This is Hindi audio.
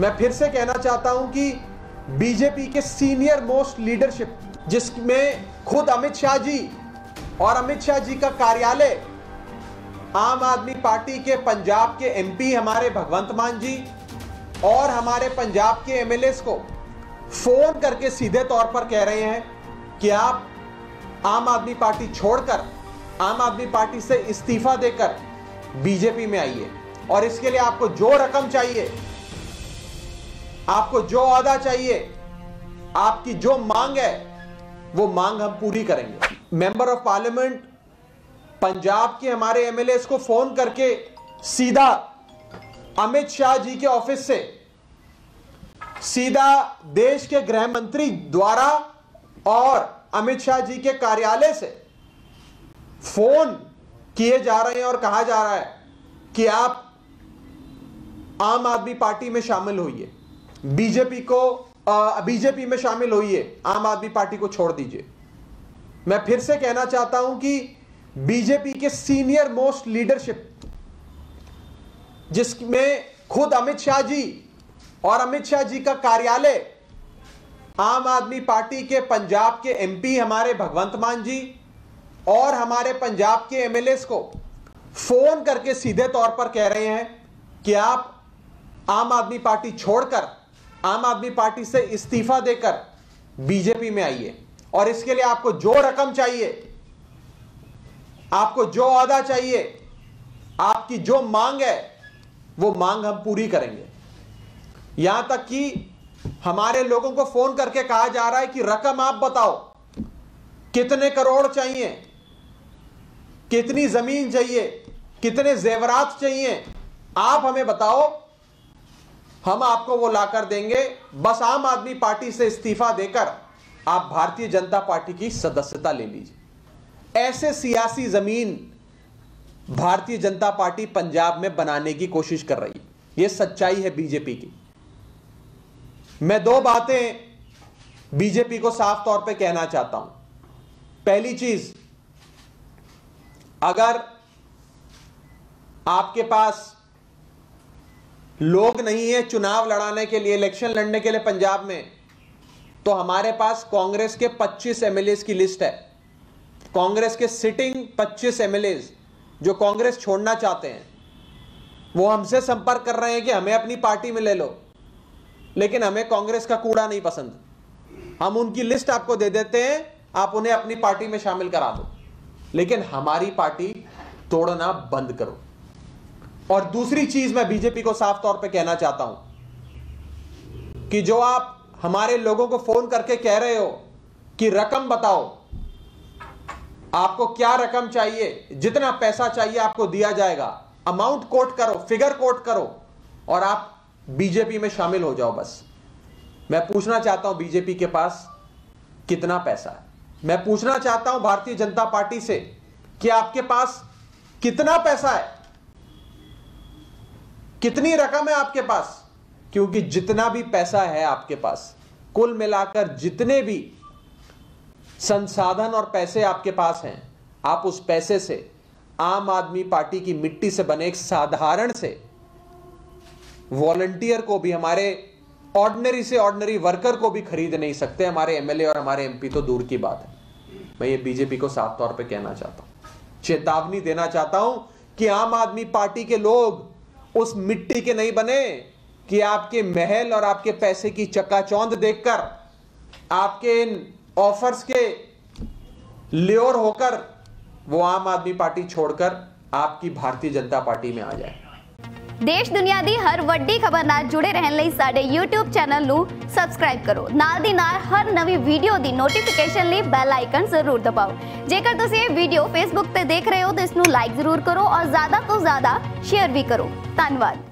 मैं फिर से कहना चाहता हूँ कि बीजेपी के सीनियर मोस्ट लीडरशिप जिसमें खुद अमित शाह जी और अमित शाह जी का कार्यालय, आम आदमी पार्टी के पंजाब के एमपी हमारे भगवंत मान जी और हमारे पंजाब के एमएलए को फ़ोन करके सीधे तौर पर कह रहे हैं कि आप आम आदमी पार्टी छोड़कर, आम आदमी पार्टी से इस्तीफा देकर बीजेपी में आइए और इसके लिए आपको जो रकम चाहिए आपको जो अदा चाहिए, आपकी जो मांग है, वो मांग हम पूरी करेंगे। मेंबर ऑफ़ पार्लियामेंट पंजाब के हमारे एमएलए को फ़ोन करके सीधा अमित शाह जी के ऑफ़िस से सीधा देश के गृह मंत्री द्वारा और अमित शाह जी के कार्यालय से फ़ोन किए जा रहे हैं और कहा जा रहा है कि आप आम आदमी पार्टी में शामिल होइए। बीजेपी को बीजेपी में शामिल होइए, आम आदमी पार्टी को छोड़ दीजिए। मैं फिर से कहना चाहता हूँ कि बीजेपी के सीनियर मोस्ट लीडरशिप, जिसमें खुद अमित शाह जी और अमित शाह जी का कार्यालय, आम आदमी पार्टी के पंजाब के एमपी हमारे भगवंत मान जी और हमारे पंजाब के एमएलए को फ़ोन करके सीधे तौर पर कह रहे हैं कि आप आम आदमी पार्टी छोड़कर आम आदमी पार्टी से इस्तीफा देकर बीजेपी में आइए। और इसके लिए आपको जो रकम चाहिए, आपको जो अदा चाहिए, आपकी जो मांग है, वो मांग हम पूरी करेंगे। यहाँ तक कि हमारे लोगों को फ़ोन करके कहा जा रहा है कि रकम आप बताओ, कितने करोड़ चाहिए, कितनी ज़मीन चाहिए, कितने जेवरात चाहिए, आप हमें बताओ हम आपको वो लाकर देंगे। बस आम आदमी पार्टी से इस्तीफा देकर आप भारतीय जनता पार्टी की सदस्यता ले लीजिए। ऐसे सियासी ज़मीन भारतीय जनता पार्टी पंजाब में बनाने की कोशिश कर रही है। यह सच्चाई है बीजेपी की। मैं दो बातें बीजेपी को साफ़ तौर पे कहना चाहता हूँ। पहली चीज़, अगर आपके पास लोग नहीं है चुनाव लड़ाने के लिए, इलेक्शन लड़ने के लिए पंजाब में। तो हमारे पास कांग्रेस के 25 एमएलए की लिस्ट है। कांग्रेस के सिटिंग 25 एमएलए जो कांग्रेस छोड़ना चाहते हैं, वो हमसे संपर्क कर रहे हैं कि हमें अपनी पार्टी में ले लो। लेकिन हमें कांग्रेस का कूड़ा नहीं पसंद। हम उनकी लिस्ट आपको दे देते हैं, आप उन्हें अपनी पार्टी में शामिल करा दो। लेकिन हमारी पार्टी तोड़ना बंद करो। और दूसरी चीज़ मैं बीजेपी को साफ़ तौर पे कहना चाहता हूँ कि जो आप हमारे लोगों को फ़ोन करके कह रहे हो कि रकम बताओ, आपको क्या रकम चाहिए, जितना पैसा चाहिए आपको दिया जाएगा। अमाउंट कोट करो, फिगर कोट करो और आप बीजेपी में शामिल हो जाओ बस। मैं पूछना चाहता हूँ बीजेपी के पास कितना पैसा है। मैं पूछना चाहता हूँ भारतीय जनता पार्टी से कि आपके पास कितना पैसा है। कितनी रकम है आपके पास? क्योंकि जितना भी पैसा है आपके पास, कुल मिलाकर जितने भी संसाधन और पैसे आपके पास हैं, आप उस पैसे से, आम आदमी पार्टी की मिट्टी से बने एक साधारण से वॉलंटियर को भी, हमारे ऑर्डनरी से ऑर्डनरी वर्कर को भी खरीद नहीं सकते। हमारे एमएलए और हमारे एमपी तो दूर की बात है। मैं ये बीजेपी को साफ़ तौर पे कहना चाहता हूँ। चेतावनी देना चाहता हूँ कि आम आदमी पार्टी के लोग उस मिट्टी के नहीं बने कि आपके महल और आपके पैसे की चक्काचौंध देखकर आपके इन ऑफर्स के ल्योर होकर वो आम आदमी पार्टी छोड़कर आपकी भारतीय जनता पार्टी में आ जाए। ਦੇਸ਼ ਦੁਨੀਆ ਦੀ ਹਰ ਵੱਡੀ ਖਬਰ ਨਾਲ ਜੁੜੇ ਰਹਿਣ ਲਈ ਸਾਡੇ YouTube ਚੈਨਲ ਨੂੰ ਸਬਸਕ੍ਰਾਈਬ ਕਰੋ। ਨਾਲ ਦੀ ਨਾਲ ਹਰ ਨਵੀਂ ਵੀਡੀਓ ਦੀ ਨੋਟੀਫਿਕੇਸ਼ਨ ਲਈ ਬੈਲ ਆਈਕਨ ਜ਼ਰੂਰ ਦਬਾਓ। ਜੇਕਰ ਤੁਸੀਂ ਇਹ ਵੀਡੀਓ Facebook ਤੇ ਦੇਖ ਰਹੇ ਹੋ ਤਾਂ ਇਸ ਨੂੰ ਲਾਈਕ ਜ਼ਰੂਰ ਕਰੋ ਔਰ ਜ਼ਿਆਦਾ ਤੋਂ ਜ਼ਿਆਦਾ ਸ਼ੇਅਰ ਵੀ ਕਰੋ। ਧੰਨਵਾਦ।